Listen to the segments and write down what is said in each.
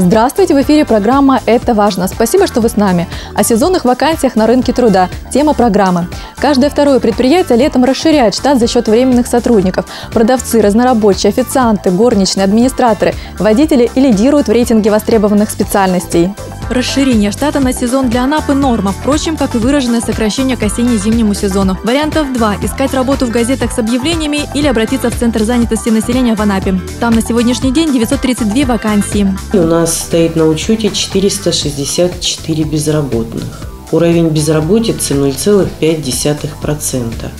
Здравствуйте, в эфире программа «Это важно». Спасибо, что вы с нами. О сезонных вакансиях на рынке труда. Тема программы. Каждое второе предприятие летом расширяет штат за счет временных сотрудников. Продавцы, разнорабочие, официанты, горничные, администраторы, водители и лидируют в рейтинге востребованных специальностей. Расширение штата на сезон для Анапы – норма, впрочем, как и выраженное сокращение к осенне-зимнему сезону. Вариантов два – искать работу в газетах с объявлениями или обратиться в Центр занятости населения в Анапе. Там на сегодняшний день 932 вакансии. У нас стоит на учете 464 безработных. Уровень безработицы 0,5%.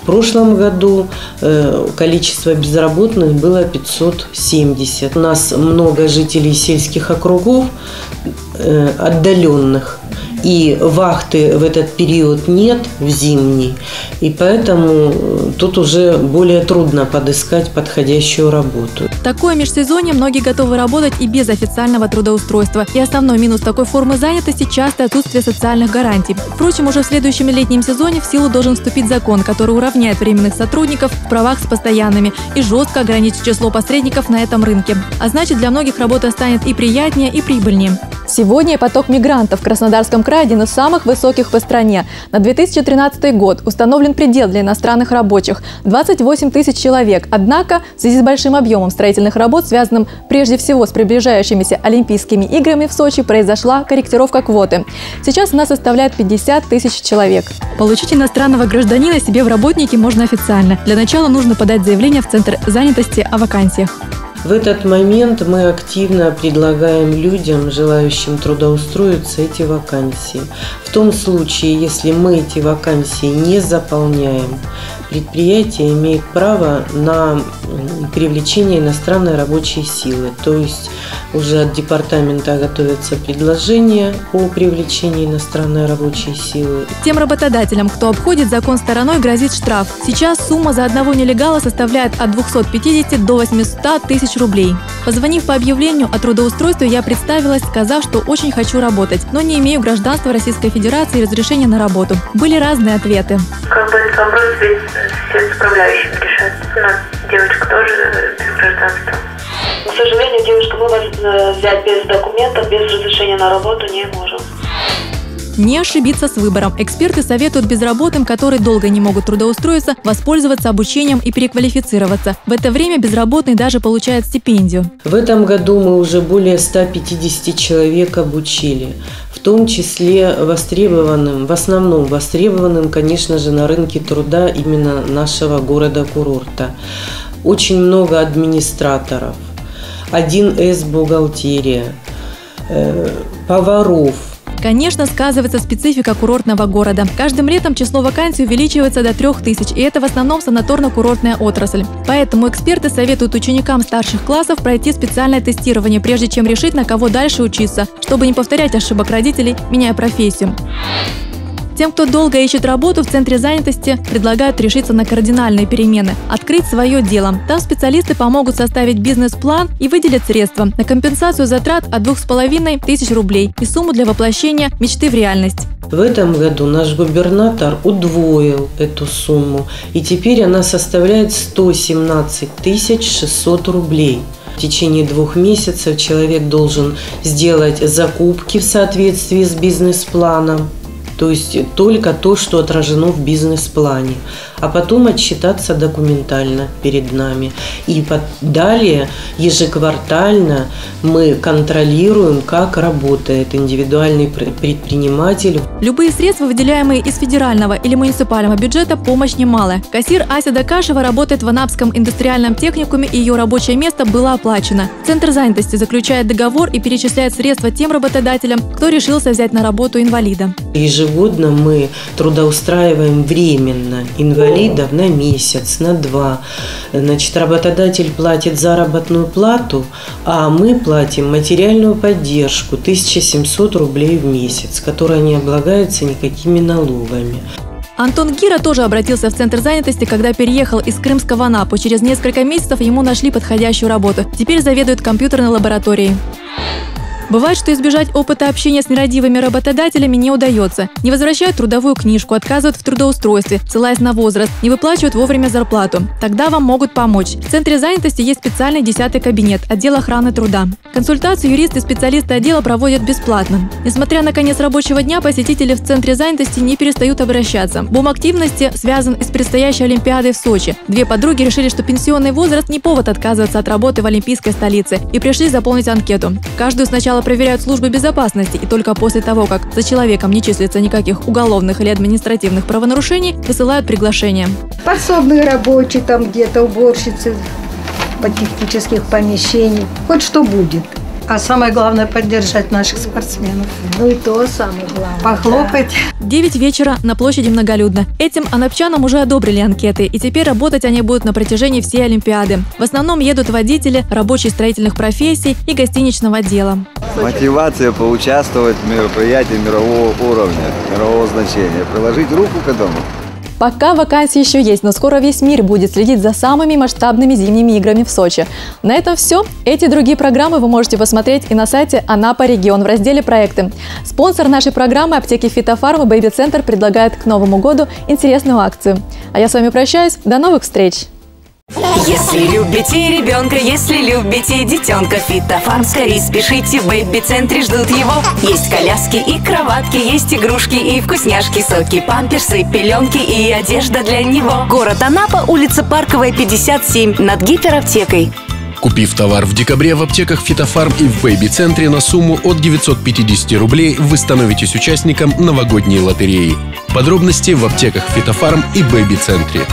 В прошлом году э, количество безработных было 570. У нас много жителей сельских округов, отдаленных. И вахты в этот период нет, в зимний. И поэтому э, тут уже более трудно подыскать подходящую работу. Такое межсезонье многие готовы работать и без официального трудоустройства. И основной минус такой формы занятости – частое отсутствие социальных гарантий. Впрочем, уже в следующем летнем сезоне в силу должен вступить закон, который уравняет временных сотрудников в правах с постоянными и жестко ограничит число посредников на этом рынке. А значит, для многих работа станет и приятнее, и прибыльнее. Сегодня поток мигрантов в Краснодарском крае один из самых высоких по стране. На 2013 год установлен предел для иностранных рабочих – 28 тысяч человек. Однако, в связи с большим объемом строительных работ, связанным прежде всего с приближающимися Олимпийскими играми в Сочи, произошла корректировка квоты. Сейчас она составляет 50 тысяч человек. Получить иностранного гражданина себе в работники можно официально. Для начала нужно подать заявление в Центр занятости о вакансиях. В этот момент мы активно предлагаем людям, желающим трудоустроиться, эти вакансии. В том случае, если мы эти вакансии не заполняем, предприятие имеет право на привлечение иностранной рабочей силы. То есть уже от департамента готовятся предложения по привлечению иностранной рабочей силы. Тем работодателям, кто обходит закон стороной, грозит штраф. Сейчас сумма за одного нелегала составляет от 250 до 800 тысяч рублей. Позвонив по объявлению о трудоустройстве, я представилась, сказав, что очень хочу работать, но не имею гражданства Российской Федерации и разрешения на работу. Были разные ответы. Как бы этот вопрос ведь все справляющим решать. У нас девочка тоже без гражданства. К сожалению, девушка, мы вас э, взять без документов, без разрешения на работу не можем. Не ошибиться с выбором. Эксперты советуют безработным, которые долго не могут трудоустроиться, воспользоваться обучением и переквалифицироваться. В это время безработный даже получает стипендию. В этом году мы уже более 150 человек обучили. В том числе востребованным, в основном востребованным, конечно же, на рынке труда именно нашего города-курорта. Очень много администраторов, 1С бухгалтерия, э, поваров – Конечно, сказывается специфика курортного города. Каждым летом число вакансий увеличивается до 3000, и это в основном санаторно-курортная отрасль. Поэтому эксперты советуют ученикам старших классов пройти специальное тестирование, прежде чем решить, на кого дальше учиться, чтобы не повторять ошибок родителей, меняя профессию. Тем, кто долго ищет работу в центре занятости, предлагают решиться на кардинальные перемены – открыть свое дело. Там специалисты помогут составить бизнес-план и выделят средства на компенсацию затрат от 2,5 тысяч рублей и сумму для воплощения мечты в реальность. В этом году наш губернатор удвоил эту сумму, и теперь она составляет 117 600 рублей. В течение двух месяцев человек должен сделать закупки в соответствии с бизнес-планом, то есть только то, что отражено в бизнес-плане, а потом отчитаться документально перед нами. И далее ежеквартально мы контролируем, как работает индивидуальный предприниматель. Любые средства, выделяемые из федерального или муниципального бюджета, помощь немалая. Кассир Ася Дакашева работает в Анапском индустриальном техникуме, и ее рабочее место было оплачено. Центр занятости заключает договор и перечисляет средства тем работодателям, кто решился взять на работу инвалида. Ежегодно мы трудоустраиваем временно инвалидов на месяц, на два. Значит, работодатель платит заработную плату, а мы платим материальную поддержку 1700 рублей в месяц, которая не облагается никакими налогами. Антон Гира тоже обратился в Центр занятости, когда переехал из Крымского Анапу. Через несколько месяцев ему нашли подходящую работу. Теперь заведует компьютерной лабораторией. Бывает, что избежать опыта общения с нерадивыми работодателями не удается. Не возвращают трудовую книжку, отказывают в трудоустройстве, ссылаясь на возраст, не выплачивают вовремя зарплату. Тогда вам могут помочь. В Центре занятости есть специальный десятый кабинет, отдел охраны труда. Консультацию юристы и специалисты отдела проводят бесплатно. Несмотря на конец рабочего дня, посетители в Центре занятости не перестают обращаться. Бум активности связан с предстоящей Олимпиадой в Сочи. Две подруги решили, что пенсионный возраст не повод отказываться от работы в Олимпийской столице и пришли заполнить анкету. Каждую сначала проверяют службы безопасности и только после того, как за человеком не числится никаких уголовных или административных правонарушений, высылают приглашение. Подсобные рабочие там где-то, уборщицы по технических помещений. Хоть что будет. А самое главное поддержать наших спортсменов. Ну и то самое главное. Похлопать. 9 вечера на площади многолюдно. Этим анапчанам уже одобрили анкеты, и теперь работать они будут на протяжении всей Олимпиады. В основном едут водители, рабочие строительных профессий и гостиничного дела. Мотивация поучаствовать в мероприятии мирового уровня, мирового значения. Приложить руку к этому. Пока вакансии еще есть, но скоро весь мир будет следить за самыми масштабными зимними играми в Сочи. На этом все. Эти другие программы вы можете посмотреть и на сайте Анапа Регион в разделе «Проекты». Спонсор нашей программы аптеки Фитофарм и Бэйби Центр предлагает к Новому году интересную акцию. А я с вами прощаюсь. До новых встреч! Если любите ребенка, если любите детенка, Фитофарм скорее спешите, в бэби-центре ждут его. Есть коляски и кроватки, есть игрушки и вкусняшки, соки, памперсы, пеленки и одежда для него. Город Анапа, улица Парковая, 57, над гипераптекой. Купив товар в декабре в аптеках Фитофарм и в Бэйби-центре на сумму от 950 рублей вы становитесь участником новогодней лотереи. Подробности в аптеках Фитофарм и Бэйби-центре.